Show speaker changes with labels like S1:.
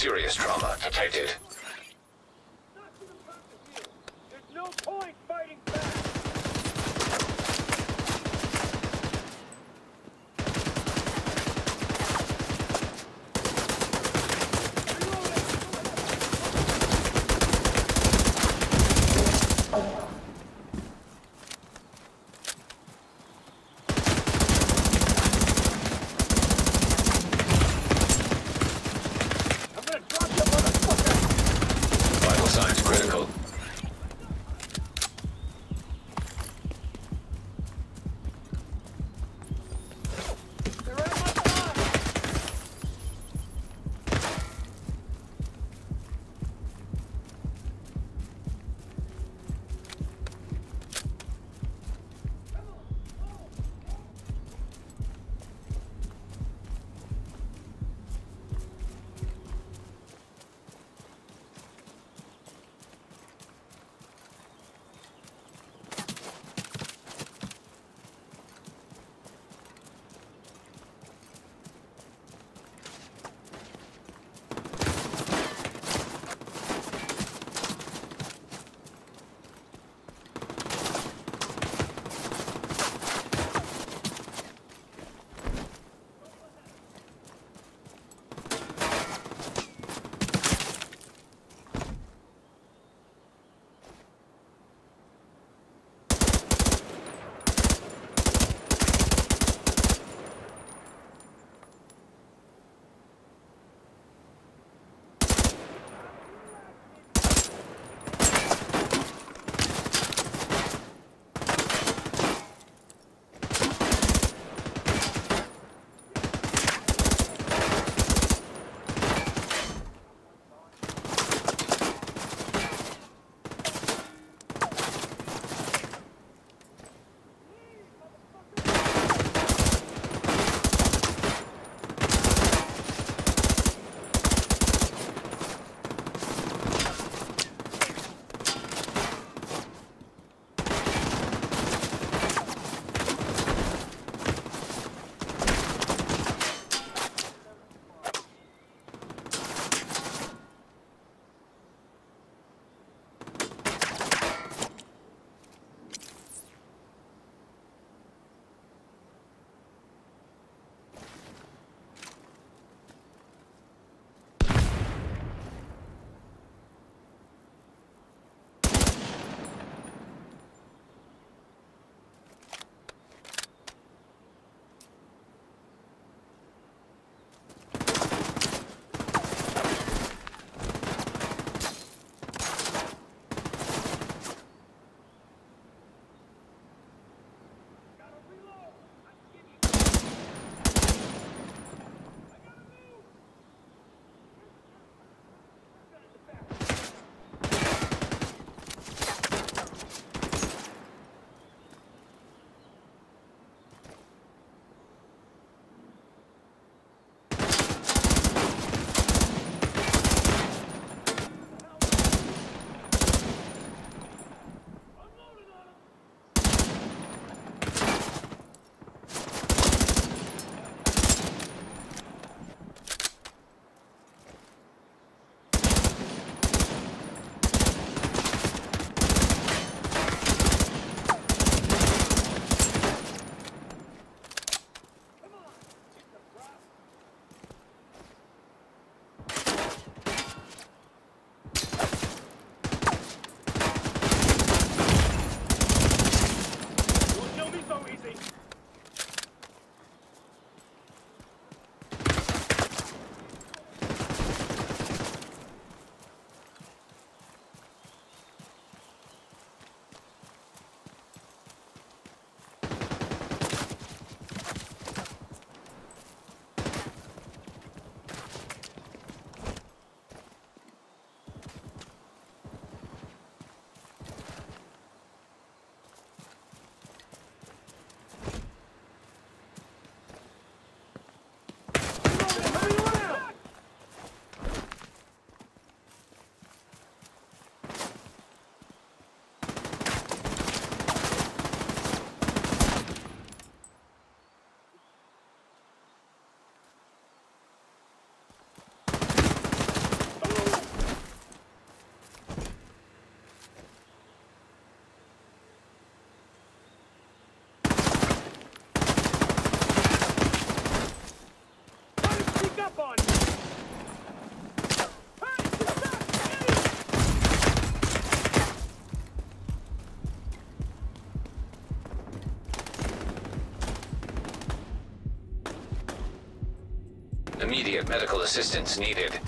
S1: Serious trauma detected. Immediate medical assistance needed.